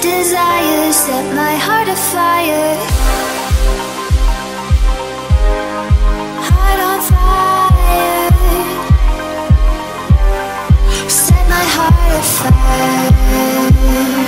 Desires set my heart afire. Heart on fire. Set my heart afire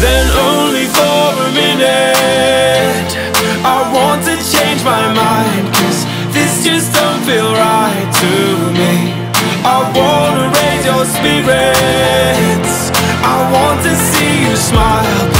then only for a minute. I want to change my mind Cause this just don't feel right to me. I wanna raise your spirits. I want to see you smile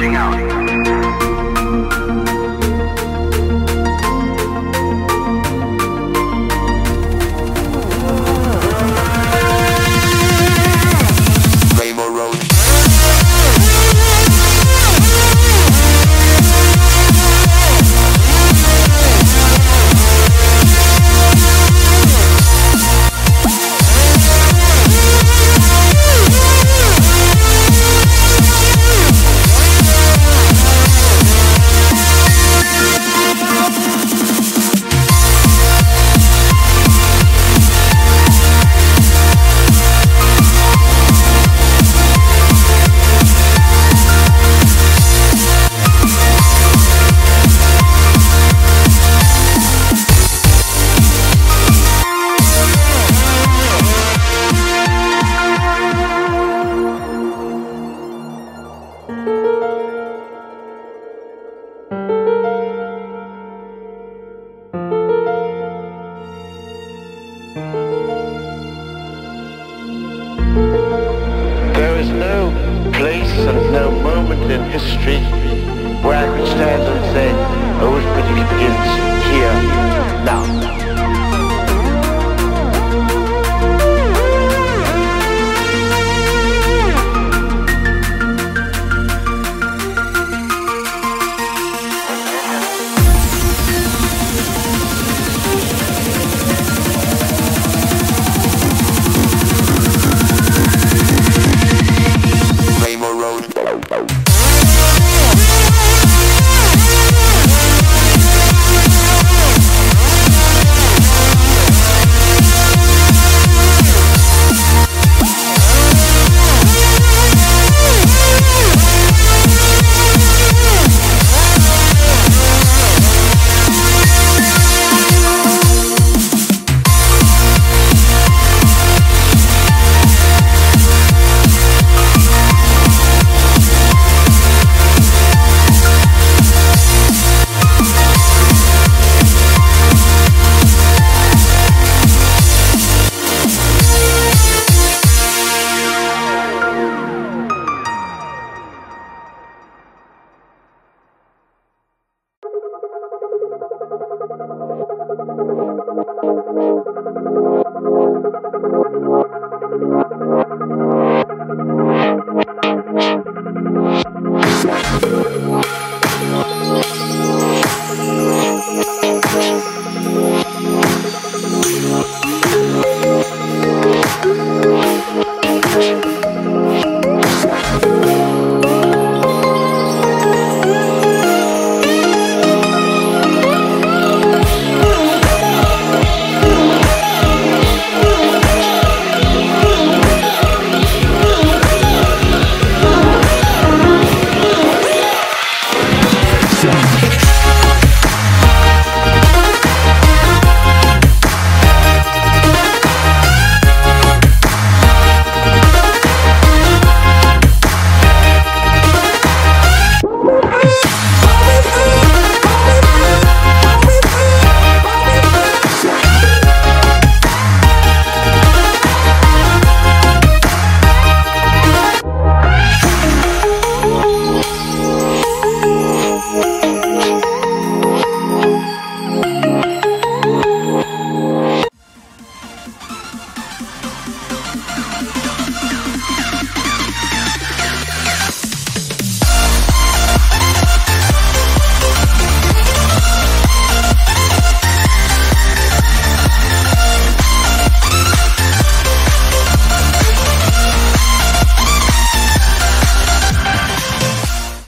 Thank Thank you.